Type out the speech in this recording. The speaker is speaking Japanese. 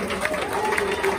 どうぞ。